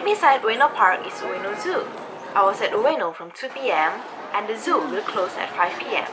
Right beside Ueno Park is Ueno Zoo. I was at Ueno from 2 p.m. and the zoo will close at 5 p.m.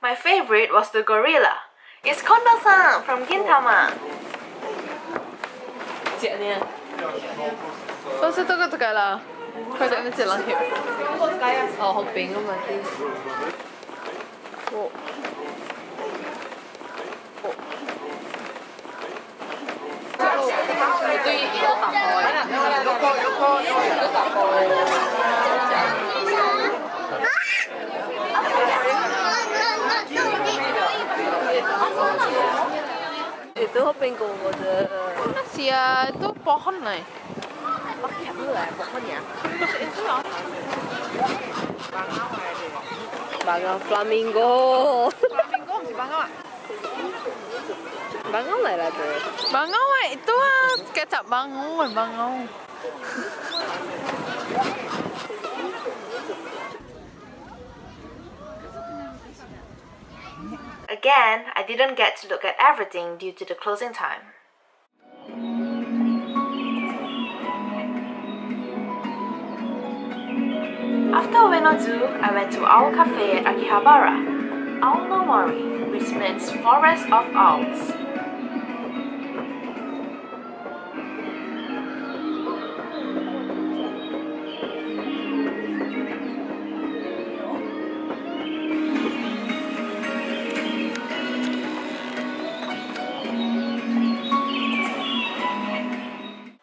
My favorite was the gorilla. It's Kondo-san from Gintama. 姐呢？都識得嗰隻㗎啦，佢哋咩隻冷血？哦，好扁㗎嘛啲。哦。哦。对，呢个白海。呢个白海。Itu pinggul ada. Mana sih ya? Itu pohon nih. Pakai apa lah pohonnya? Itu loh. Bangau flamingo. Flamingo masih bangau ah? Bangau lại là từ. Bangau ah, itu ah kecap bangau, eh, bangau. Again, I didn't get to look at everything due to the closing time. After Ueno Zoo, I went to Owl Cafe at Akihabara. Owl no Mori, which means Forest of Owls.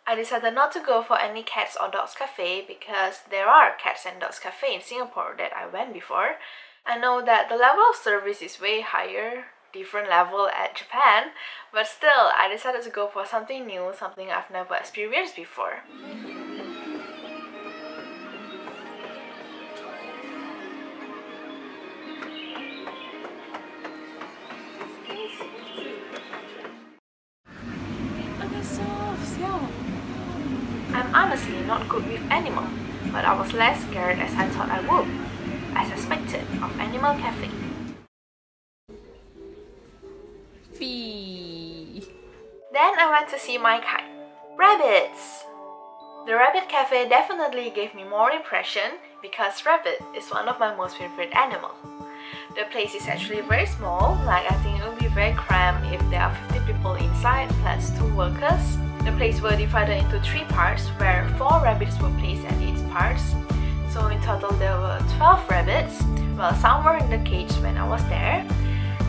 I decided not to go for any cats or dogs cafe because there are cats and dogs cafe in Singapore that I went before. I know that the level of service is way higher, different level at Japan, but still I decided to go for something new, something I've never experienced before. I'm honestly not good with animals, but I was less scared as I thought I would, as expected of Animal Cafe. Fee. Then I went to see my kind. Rabbits! The Rabbit Cafe definitely gave me more impression because rabbit is one of my most favorite animal. The place is actually very small, like I think it will be very cramped if there are 50 people inside plus 2 workers. The place were divided into 3 parts where 4 rabbits were placed at each parts. So in total there were 12 rabbits, well some were in the cage when I was there.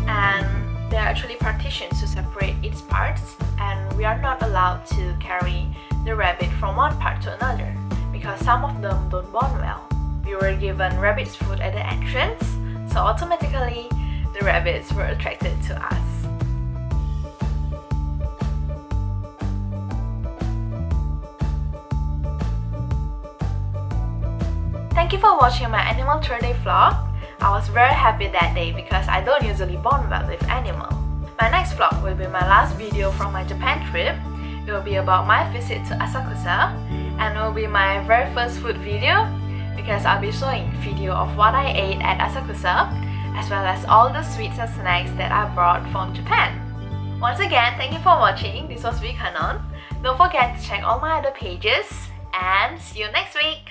And there are actually partitions to separate each parts and we are not allowed to carry the rabbit from one part to another because some of them don't bond well. We were given rabbit's food at the entrance, so automatically the rabbits were attracted to us. Thank you for watching my Animal Tour Day vlog. I was very happy that day because I don't usually bond well with animal. My next vlog will be my last video from my Japan trip. It will be about my visit to Asakusa hmm. and it will be my very first food video because I'll be showing video of what I ate at Asakusa as well as all the sweets and snacks that I brought from Japan. Once again, thank you for watching. This was VKanon. Don't forget to check all my other pages and see you next week.